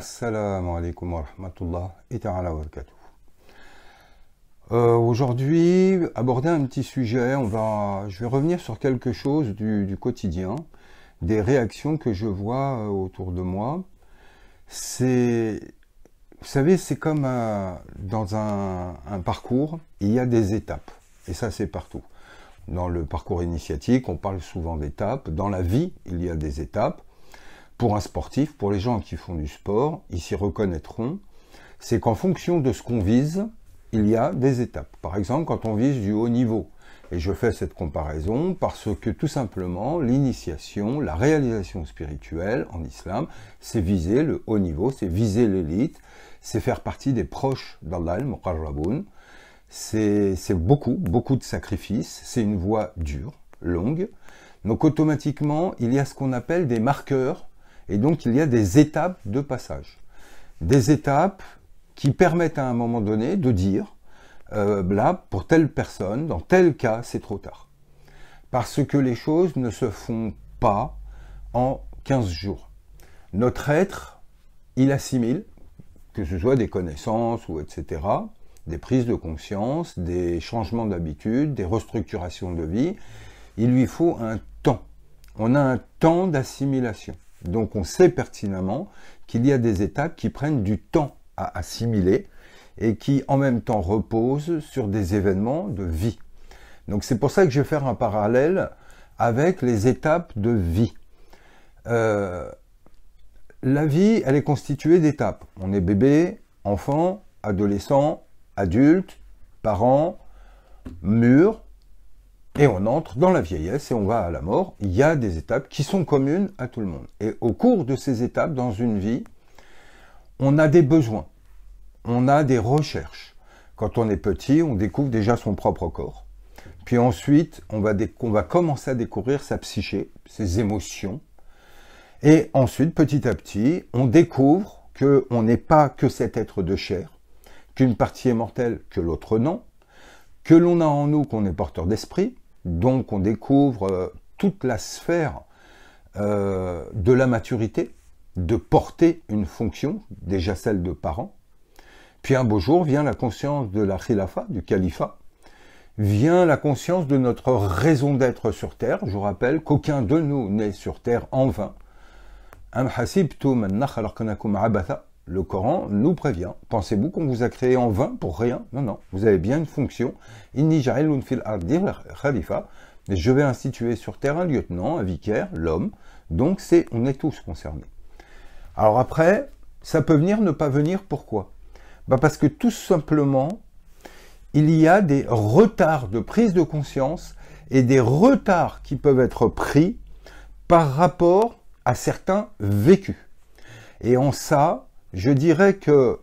Assalamu alaikum wa rahmatullah wa. Euh, Aujourd'hui, aborder un petit sujet, on va, je vais revenir sur quelque chose du, quotidien, des réactions que je vois euh, autour de moi. C'est, vous savez, c'est comme euh, dans un parcours, il y a des étapes, et ça c'est partout. Dans le parcours initiatique, on parle souvent d'étapes. Dans la vie, il y a des étapes. Pour un sportif, pour les gens qui font du sport, ils s'y reconnaîtront. C'est qu'en fonction de ce qu'on vise, il y a des étapes. Par exemple, quand on vise du haut niveau. Et je fais cette comparaison parce que tout simplement, l'initiation, la réalisation spirituelle en islam, c'est viser le haut niveau, c'est viser l'élite, c'est faire partie des proches d'Allah, le muqarraboun, c'est beaucoup, beaucoup de sacrifices, c'est une voie dure, longue. Donc automatiquement, il y a ce qu'on appelle des marqueurs, et donc il y a des étapes de passage. Des étapes qui permettent à un moment donné de dire, euh, pour telle personne, dans tel cas, c'est trop tard. Parce que les choses ne se font pas en 15 jours. Notre être, il assimile, que ce soit des connaissances ou etc., des prises de conscience, des changements d'habitude, des restructurations de vie, il lui faut un temps. On a un temps d'assimilation. Donc on sait pertinemment qu'il y a des étapes qui prennent du temps à assimiler et qui en même temps reposent sur des événements de vie. Donc c'est pour ça que je vais faire un parallèle avec les étapes de vie. Euh, la vie, elle est constituée d'étapes. On est bébé, enfant, adolescent, adulte, parent, mûr, et on entre dans la vieillesse et on va à la mort. Il y a des étapes qui sont communes à tout le monde. Et au cours de ces étapes dans une vie, on a des besoins, on a des recherches. Quand on est petit, on découvre déjà son propre corps. Puis ensuite, on va, commencer à découvrir sa psyché, ses émotions. Et ensuite, petit à petit, on découvre qu'on n'est pas que cet être de chair, qu'une partie est mortelle, que l'autre non, que l'on a en nous qu'on est porteur d'esprit, donc on découvre euh, toute la sphère euh, de la maturité, de porter une fonction, déjà celle de parent. Puis un beau jour vient la conscience de la khilafa, du califat, vient la conscience de notre raison d'être sur Terre. Je vous rappelle qu'aucun de nous n'est sur Terre en vain. Le Coran nous prévient. Pensez-vous qu'on vous a créé en vain pour rien? Non, non. Vous avez bien une fonction. Fil khalifa. Je vais instituer sur terre un lieutenant, un vicaire, l'homme. Donc c'est, on est tous concernés. Alors après, ça peut venir, ne pas venir. Pourquoi? Bah Parce que tout simplement, il y a des retards de prise de conscience et des retards qui peuvent être pris par rapport à certains vécus. Et en ça, je dirais que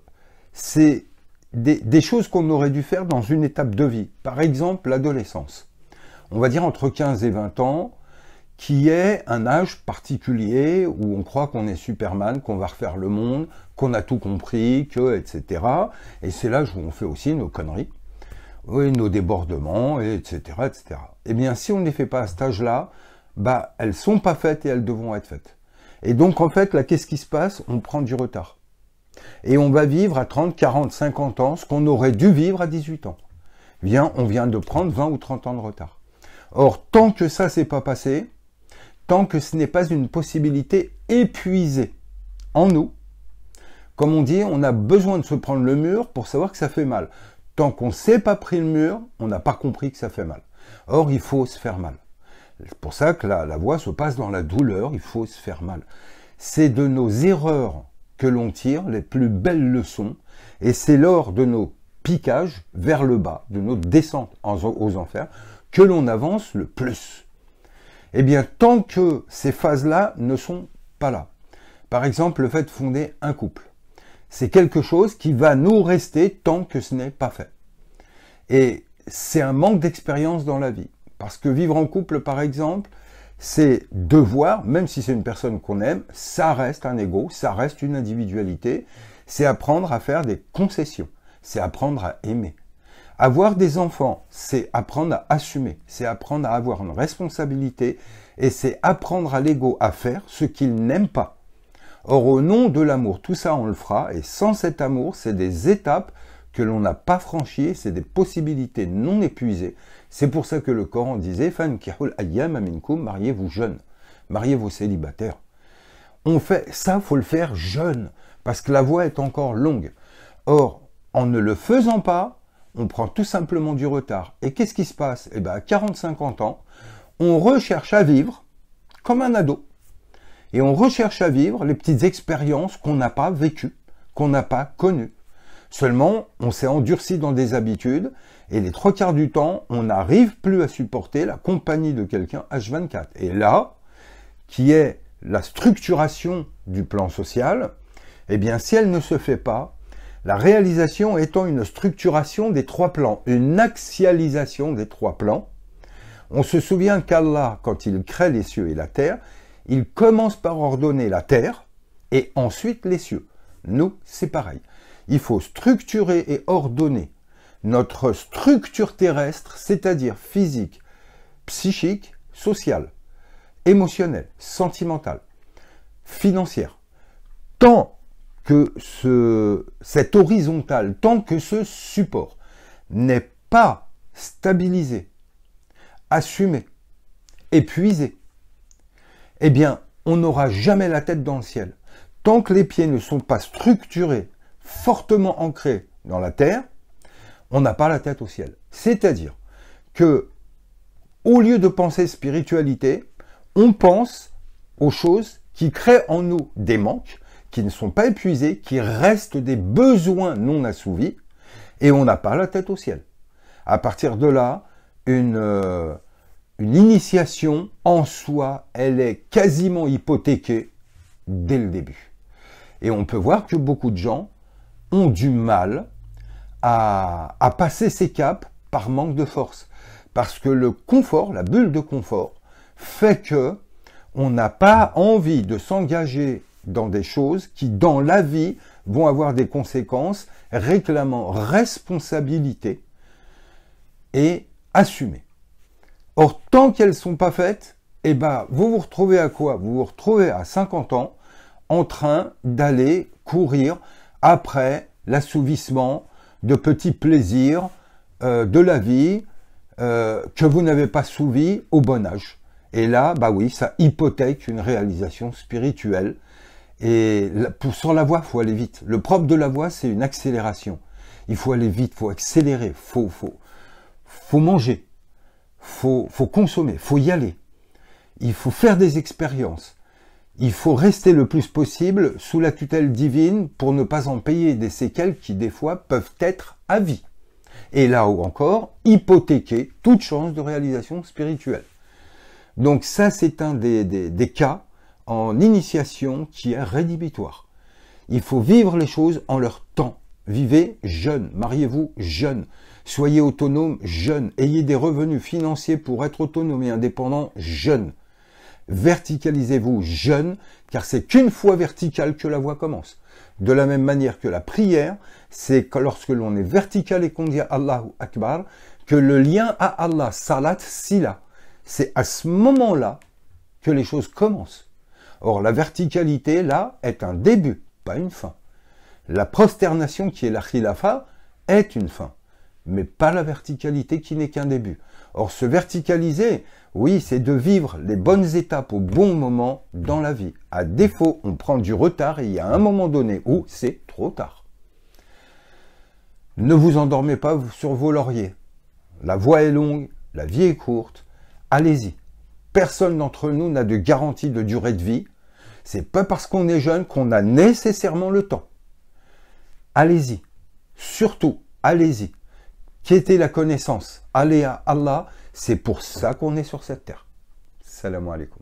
c'est des, choses qu'on aurait dû faire dans une étape de vie. Par exemple, l'adolescence. On va dire entre 15 et 20 ans, qui est un âge particulier où on croit qu'on est Superman, qu'on va refaire le monde, qu'on a tout compris, que, etc. Et c'est là où on fait aussi nos conneries, nos débordements, etc., etc. Eh bien, si on ne les fait pas à cet âge-là, bah, elles sont pas faites et elles devront être faites. Et donc, en fait, là, qu'est-ce qui se passe? On prend du retard et on va vivre à 30, 40, 50 ans ce qu'on aurait dû vivre à 18 ans. On vient de prendre 20 ou 30 ans de retard. Or, tant que ça s'est pas passé, tant que ce n'est pas une possibilité épuisée en nous, comme on dit, on a besoin de se prendre le mur pour savoir que ça fait mal. Tant qu'on ne s'est pas pris le mur, on n'a pas compris que ça fait mal. Or, il faut se faire mal. C'est pour ça que la, voie se passe dans la douleur, il faut se faire mal. C'est de nos erreurs que l'on tire les plus belles leçons, et c'est lors de nos piquages vers le bas, de nos descentes aux enfers, que l'on avance le plus. Eh bien, tant que ces phases-là ne sont pas là, par exemple le fait de fonder un couple, c'est quelque chose qui va nous rester tant que ce n'est pas fait. Et c'est un manque d'expérience dans la vie. Parce que vivre en couple, par exemple, c'est devoir, même si c'est une personne qu'on aime, ça reste un ego, ça reste une individualité, c'est apprendre à faire des concessions, c'est apprendre à aimer. Avoir des enfants, c'est apprendre à assumer, c'est apprendre à avoir une responsabilité et c'est apprendre à l'ego à faire ce qu'il n'aime pas. Or, au nom de l'amour, tout ça, on le fera. Et sans cet amour, c'est des étapes que l'on n'a pas franchies, c'est des possibilités non épuisées. C'est pour ça que le Coran disait, Fan ayyam aminkum, mariez-vous jeunes, mariez vos célibataires. On fait, ça, faut le faire jeune, parce que la voie est encore longue. Or, en ne le faisant pas, on prend tout simplement du retard. Et qu'est-ce qui se passe? Eh bien, à 40-50 ans, on recherche à vivre comme un ado. Et on recherche à vivre les petites expériences qu'on n'a pas vécues, qu'on n'a pas connues. Seulement, on s'est endurci dans des habitudes et les trois quarts du temps, on n'arrive plus à supporter la compagnie de quelqu'un H24. Et là, qui est la structuration du plan social, eh bien, si elle ne se fait pas, la réalisation étant une structuration des trois plans, une axialisation des trois plans, on se souvient qu'Allah, quand il crée les cieux et la terre, il commence par ordonner la terre et ensuite les cieux. Nous, c'est pareil. Il faut structurer et ordonner notre structure terrestre, c'est-à-dire physique, psychique, sociale, émotionnelle, sentimentale, financière. Tant que ce, cette horizontale, tant que ce support n'est pas stabilisé, assumé, épuisé, eh bien, on n'aura jamais la tête dans le ciel. Tant que les pieds ne sont pas structurés, fortement ancrés dans la terre, on n'a pas la tête au ciel. C'est-à-dire que, au lieu de penser spiritualité, on pense aux choses qui créent en nous des manques, qui ne sont pas épuisés, qui restent des besoins non assouvis, et on n'a pas la tête au ciel. À partir de là, une, euh, une initiation en soi, elle est quasiment hypothéquée dès le début. Et on peut voir que beaucoup de gens ont du mal à, passer ces caps par manque de force. Parce que le confort, la bulle de confort, fait que on n'a pas envie de s'engager dans des choses qui, dans la vie, vont avoir des conséquences réclamant responsabilité et assumer. Or, tant qu'elles ne sont pas faites, eh ben, vous vous retrouvez à quoi? Vous vous retrouvez à 50 ans en train d'aller courir après l'assouvissement de petits plaisirs euh, de la vie euh, que vous n'avez pas souvis au bon âge. Et là, bah oui, ça hypothèque une réalisation spirituelle et pour, sur la voie, il faut aller vite. Le propre de la voie, c'est une accélération. Il faut aller vite, il faut accélérer, faut, faut, faut manger, faut, faut consommer, faut y aller. Il faut faire des expériences. Il faut rester le plus possible sous la tutelle divine pour ne pas en payer des séquelles qui des fois peuvent être à vie. Et là encore, hypothéquer toute chance de réalisation spirituelle. Donc ça, c'est un des, des, des cas en initiation qui est rédhibitoire. Il faut vivre les choses en leur temps. Vivez jeune, mariez-vous jeune, soyez autonome jeune, ayez des revenus financiers pour être autonome et indépendant jeune. Verticalisez-vous jeune, car c'est qu'une fois vertical que la voie commence. De la même manière que la prière, c'est que lorsque l'on est vertical et qu'on dit Allahu Akbar, que le lien à Allah, salat, sila, c'est à ce moment-là que les choses commencent. Or, la verticalité, là, est un début, pas une fin. La prosternation, qui est la khilafa, est une fin, mais pas la verticalité qui n'est qu'un début. Or, se verticaliser, oui, c'est de vivre les bonnes étapes au bon moment dans la vie. À défaut, on prend du retard et il y a un moment donné où c'est trop tard. Ne vous endormez pas sur vos lauriers. La voie est longue, la vie est courte. Allez-y. Personne d'entre nous n'a de garantie de durée de vie. C'est pas parce qu'on est jeune qu'on a nécessairement le temps. Allez-y. Surtout, allez-y. Qu'était la connaissance Allez à Allah. C'est pour ça qu'on est sur cette terre. Salam alaikum.